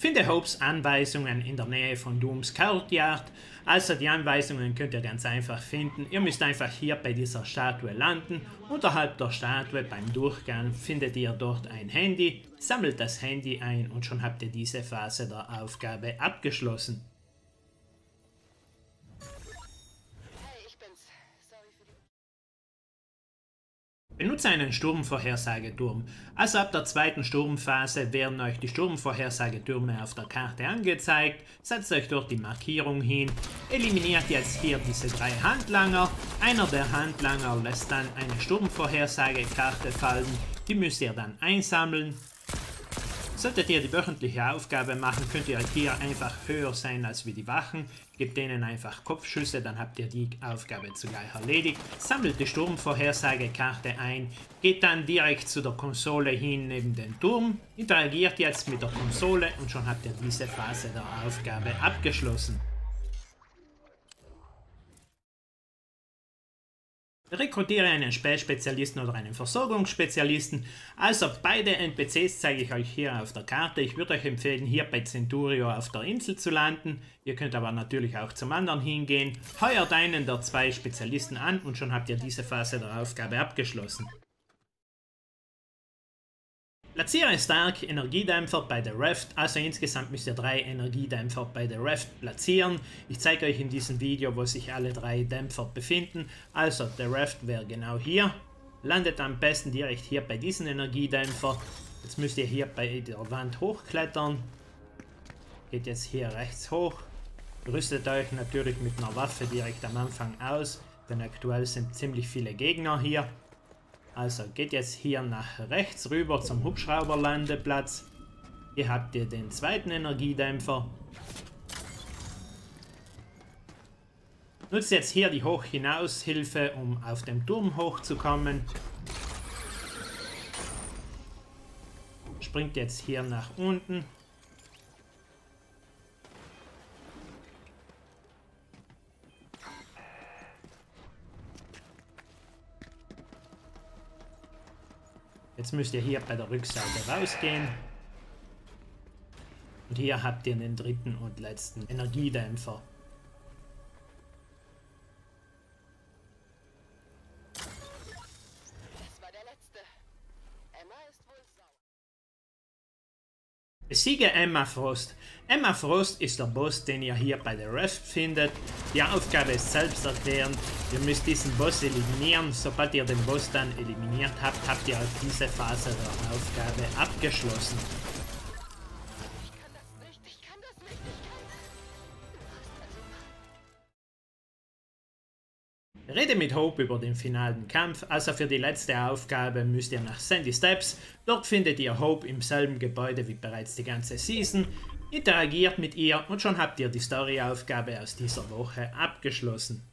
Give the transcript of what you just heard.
Finde Hopes Anweisungen in der Nähe von Dooms Courtyard. Also die Anweisungen könnt ihr ganz einfach finden. Ihr müsst einfach hier bei dieser Statue landen. Unterhalb der Statue beim Durchgang findet ihr dort ein Handy. Sammelt das Handy ein und schon habt ihr diese Phase der Aufgabe abgeschlossen. Benutze einen Sturmvorhersageturm. Also ab der zweiten Sturmphase werden euch die Sturmvorhersagetürme auf der Karte angezeigt. Setzt euch dort die Markierung hin. Eliminiert jetzt hier diese drei Handlanger. Einer der Handlanger lässt dann eine Sturmvorhersagekarte fallen. Die müsst ihr dann einsammeln. Solltet ihr die wöchentliche Aufgabe machen, könnt ihr hier einfach höher sein als wie die Wachen. Gebt denen einfach Kopfschüsse, dann habt ihr die Aufgabe zugleich erledigt. Sammelt die Sturmvorhersagekarte ein, geht dann direkt zu der Konsole hin neben den Turm, interagiert jetzt mit der Konsole und schon habt ihr diese Phase der Aufgabe abgeschlossen. Rekrutiere einen Spätspezialisten oder einen Versorgungsspezialisten. Also beide NPCs zeige ich euch hier auf der Karte. Ich würde euch empfehlen, hier bei Centurio auf der Insel zu landen. Ihr könnt aber natürlich auch zum anderen hingehen. Heuert einen der zwei Spezialisten an und schon habt ihr diese Phase der Aufgabe abgeschlossen. Platziere Stark Energiedämpfer bei der Raft, also insgesamt müsst ihr drei Energiedämpfer bei der Raft platzieren. Ich zeige euch in diesem Video, wo sich alle drei Dämpfer befinden. Also der Raft wäre genau hier. Landet am besten direkt hier bei diesem Energiedämpfer. Jetzt müsst ihr hier bei der Wand hochklettern. Geht jetzt hier rechts hoch. Rüstet euch natürlich mit einer Waffe direkt am Anfang aus, denn aktuell sind ziemlich viele Gegner hier. Also geht jetzt hier nach rechts rüber zum Hubschrauberlandeplatz. Hier habt ihr den zweiten Energiedämpfer. Nutzt jetzt hier die Hochhinaushilfe, um auf dem Turm hochzukommen. Springt jetzt hier nach unten. Jetzt müsst ihr hier bei der Rückseite rausgehen. Und hier habt ihr den dritten und letzten Energiedämpfer. Besiege Emma Frost. Emma Frost ist der Boss, den ihr hier bei der Rest findet. Die Aufgabe ist selbsterklärend. Ihr müsst diesen Boss eliminieren. Sobald ihr den Boss dann eliminiert habt, habt ihr auch diese Phase der Aufgabe abgeschlossen. Rede mit Hope über den finalen Kampf, also für die letzte Aufgabe müsst ihr nach Sandy Steps. Dort findet ihr Hope im selben Gebäude wie bereits die ganze Season. Interagiert mit ihr und schon habt ihr die Storyaufgabe aus dieser Woche abgeschlossen.